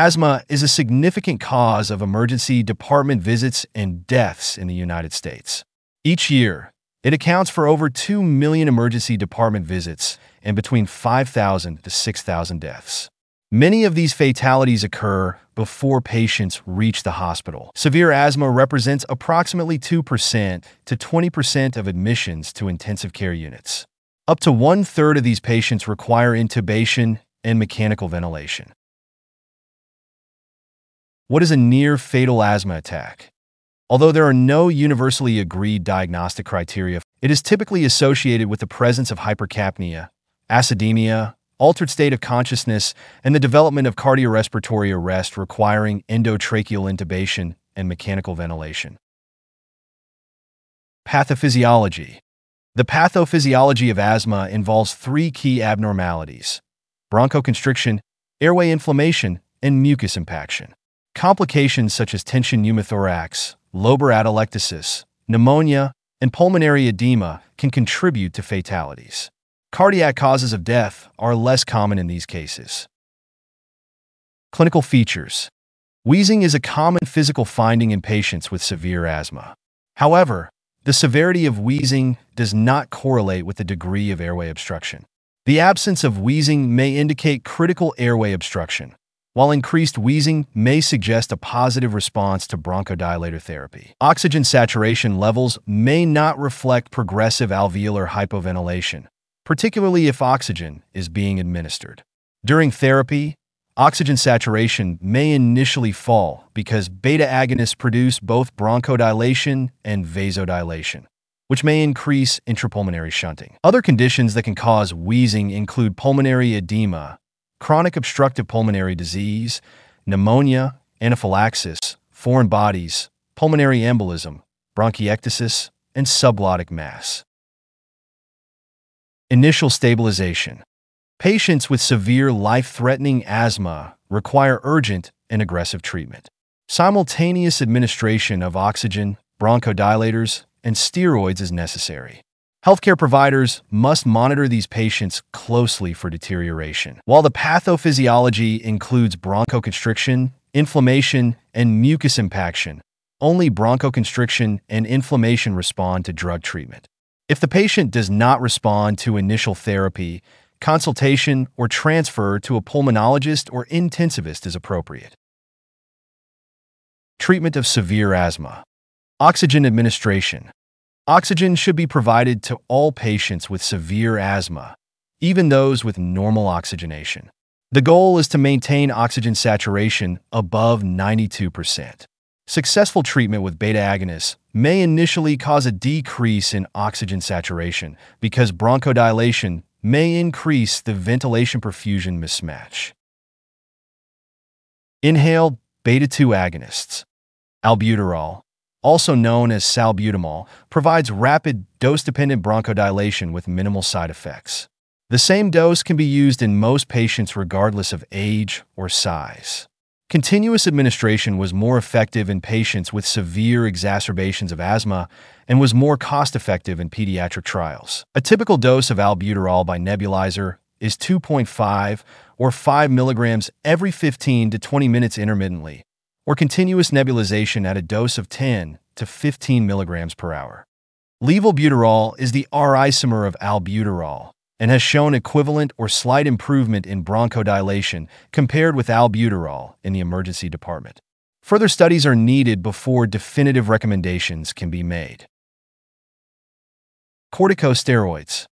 Asthma is a significant cause of emergency department visits and deaths in the United States. Each year, it accounts for over 2 million emergency department visits and between 5,000 to 6,000 deaths. Many of these fatalities occur before patients reach the hospital. Severe asthma represents approximately 2% to 20% of admissions to intensive care units. Up to one third of these patients require intubation and mechanical ventilation. What is a near fatal asthma attack? Although there are no universally agreed diagnostic criteria, it is typically associated with the presence of hypercapnia, acidemia, altered state of consciousness, and the development of cardiorespiratory arrest requiring endotracheal intubation and mechanical ventilation. Pathophysiology The pathophysiology of asthma involves three key abnormalities bronchoconstriction, airway inflammation, and mucus impaction. Complications such as tension pneumothorax, lobar atelectasis, pneumonia, and pulmonary edema can contribute to fatalities. Cardiac causes of death are less common in these cases. Clinical features Wheezing is a common physical finding in patients with severe asthma. However, the severity of wheezing does not correlate with the degree of airway obstruction. The absence of wheezing may indicate critical airway obstruction, while increased wheezing may suggest a positive response to bronchodilator therapy. Oxygen saturation levels may not reflect progressive alveolar hypoventilation, particularly if oxygen is being administered. During therapy, oxygen saturation may initially fall because beta agonists produce both bronchodilation and vasodilation, which may increase intrapulmonary shunting. Other conditions that can cause wheezing include pulmonary edema, chronic obstructive pulmonary disease, pneumonia, anaphylaxis, foreign bodies, pulmonary embolism, bronchiectasis, and subglottic mass. Initial stabilization. Patients with severe life-threatening asthma require urgent and aggressive treatment. Simultaneous administration of oxygen, bronchodilators, and steroids is necessary. Healthcare providers must monitor these patients closely for deterioration. While the pathophysiology includes bronchoconstriction, inflammation, and mucus impaction, only bronchoconstriction and inflammation respond to drug treatment. If the patient does not respond to initial therapy, consultation or transfer to a pulmonologist or intensivist is appropriate. Treatment of severe asthma. Oxygen administration. Oxygen should be provided to all patients with severe asthma, even those with normal oxygenation. The goal is to maintain oxygen saturation above 92%. Successful treatment with beta agonists may initially cause a decrease in oxygen saturation because bronchodilation may increase the ventilation perfusion mismatch. Inhaled beta 2 agonists. Albuterol, also known as salbutamol, provides rapid dose-dependent bronchodilation with minimal side effects. The same dose can be used in most patients regardless of age or size. Continuous administration was more effective in patients with severe exacerbations of asthma and was more cost-effective in pediatric trials. A typical dose of albuterol by nebulizer is 2.5 or 5 milligrams every 15 to 20 minutes intermittently, or continuous nebulization at a dose of 10 to 15 milligrams per hour. Levalbuterol is the R isomer of albuterol and has shown equivalent or slight improvement in bronchodilation compared with albuterol in the emergency department. Further studies are needed before definitive recommendations can be made. Corticosteroids.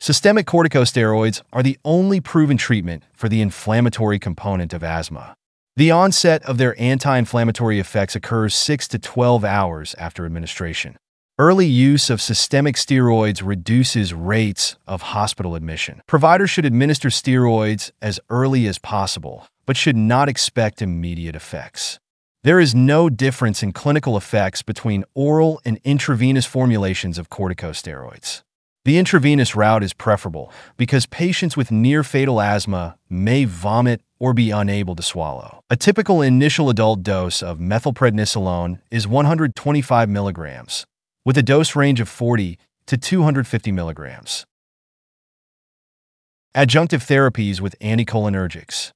Systemic corticosteroids are the only proven treatment for the inflammatory component of asthma. The onset of their anti-inflammatory effects occurs 6 to 12 hours after administration. Early use of systemic steroids reduces rates of hospital admission. Providers should administer steroids as early as possible, but should not expect immediate effects. There is no difference in clinical effects between oral and intravenous formulations of corticosteroids. The intravenous route is preferable because patients with near-fatal asthma may vomit or be unable to swallow. A typical initial adult dose of methylprednisolone is 125 milligrams, with a dose range of 40 to 250 milligrams. Adjunctive therapies with anticholinergics.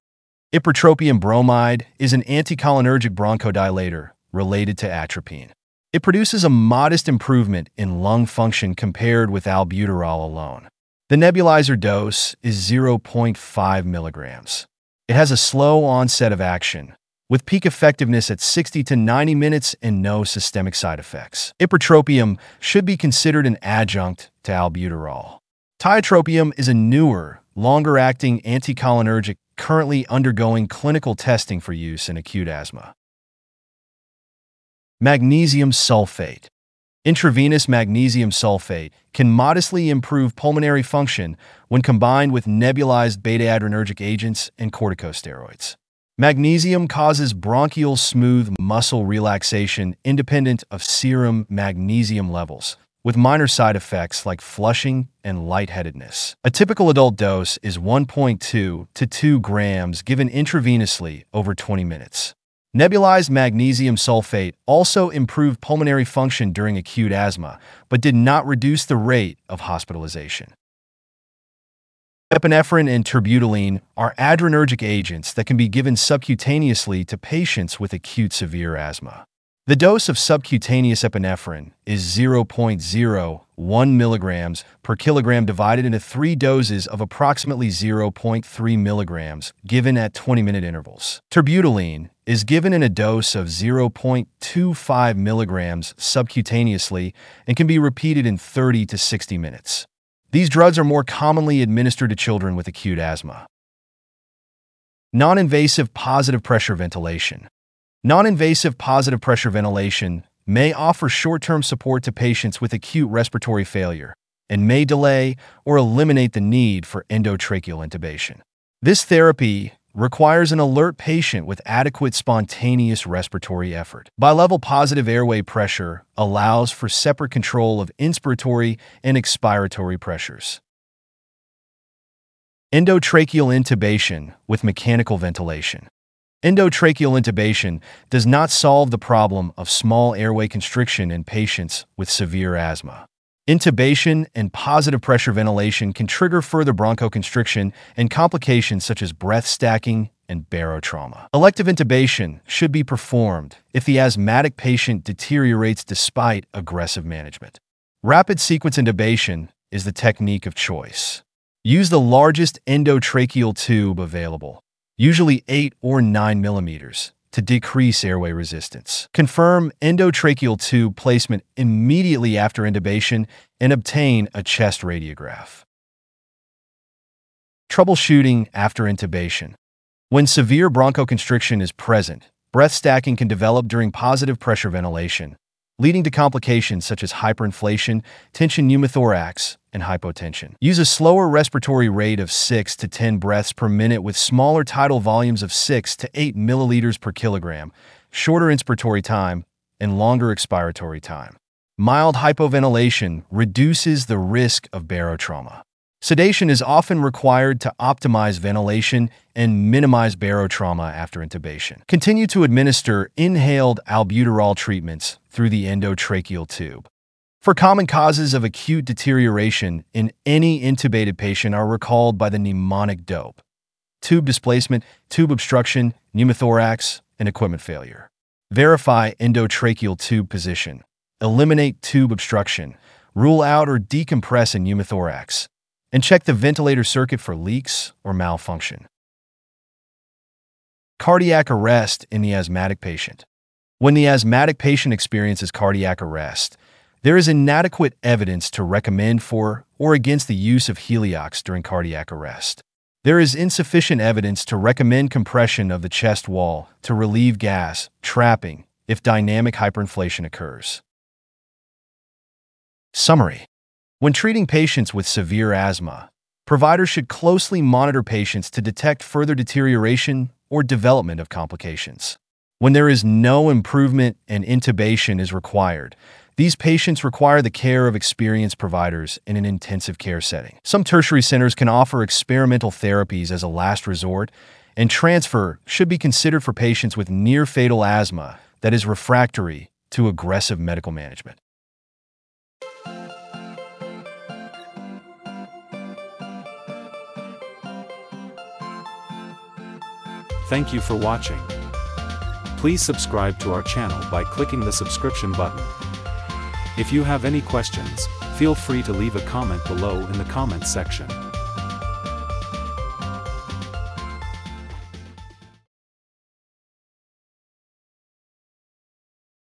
Ipratropium bromide is an anticholinergic bronchodilator related to atropine. It produces a modest improvement in lung function compared with albuterol alone. The nebulizer dose is 0.5 milligrams. It has a slow onset of action, with peak effectiveness at 60 to 90 minutes and no systemic side effects. Ipratropium should be considered an adjunct to albuterol. Tiotropium is a newer, longer-acting anticholinergic currently undergoing clinical testing for use in acute asthma. Magnesium sulfate. Intravenous magnesium sulfate can modestly improve pulmonary function when combined with nebulized beta-adrenergic agents and corticosteroids. Magnesium causes bronchial smooth muscle relaxation independent of serum magnesium levels, with minor side effects like flushing and lightheadedness. A typical adult dose is 1.2 to 2 grams given intravenously over 20 minutes. Nebulized magnesium sulfate also improved pulmonary function during acute asthma, but did not reduce the rate of hospitalization. Epinephrine and terbutaline are adrenergic agents that can be given subcutaneously to patients with acute severe asthma. The dose of subcutaneous epinephrine is 0.01 milligrams per kilogram divided into three doses of approximately 0.3 milligrams given at 20-minute intervals. Terbutaline is given in a dose of 0.25 milligrams subcutaneously and can be repeated in 30 to 60 minutes. These drugs are more commonly administered to children with acute asthma. Non-invasive positive pressure ventilation. Non-invasive positive pressure ventilation may offer short-term support to patients with acute respiratory failure and may delay or eliminate the need for endotracheal intubation. This therapy requires an alert patient with adequate spontaneous respiratory effort. Bilevel positive airway pressure allows for separate control of inspiratory and expiratory pressures. Endotracheal intubation with mechanical ventilation. Endotracheal intubation does not solve the problem of small airway constriction in patients with severe asthma. Intubation and positive pressure ventilation can trigger further bronchoconstriction and complications such as breath stacking and barotrauma. Elective intubation should be performed if the asthmatic patient deteriorates despite aggressive management. Rapid sequence intubation is the technique of choice. Use the largest endotracheal tube available usually 8 or 9 millimeters, to decrease airway resistance. Confirm endotracheal tube placement immediately after intubation and obtain a chest radiograph. Troubleshooting after intubation. When severe bronchoconstriction is present, breath stacking can develop during positive pressure ventilation, leading to complications such as hyperinflation, tension pneumothorax, and hypotension. Use a slower respiratory rate of 6 to 10 breaths per minute with smaller tidal volumes of 6 to 8 milliliters per kilogram, shorter inspiratory time, and longer expiratory time. Mild hypoventilation reduces the risk of barotrauma. Sedation is often required to optimize ventilation and minimize barotrauma after intubation. Continue to administer inhaled albuterol treatments through the endotracheal tube. Four common causes of acute deterioration in any intubated patient are recalled by the mnemonic DOPE. Tube displacement, tube obstruction, pneumothorax, and equipment failure. Verify endotracheal tube position. Eliminate tube obstruction. Rule out or decompress a pneumothorax and check the ventilator circuit for leaks or malfunction. Cardiac arrest in the asthmatic patient. When the asthmatic patient experiences cardiac arrest, there is inadequate evidence to recommend for or against the use of Heliox during cardiac arrest. There is insufficient evidence to recommend compression of the chest wall to relieve gas trapping if dynamic hyperinflation occurs. Summary when treating patients with severe asthma, providers should closely monitor patients to detect further deterioration or development of complications. When there is no improvement and intubation is required, these patients require the care of experienced providers in an intensive care setting. Some tertiary centers can offer experimental therapies as a last resort, and transfer should be considered for patients with near fatal asthma that is refractory to aggressive medical management. Thank you for watching. Please subscribe to our channel by clicking the subscription button. If you have any questions, feel free to leave a comment below in the comments section.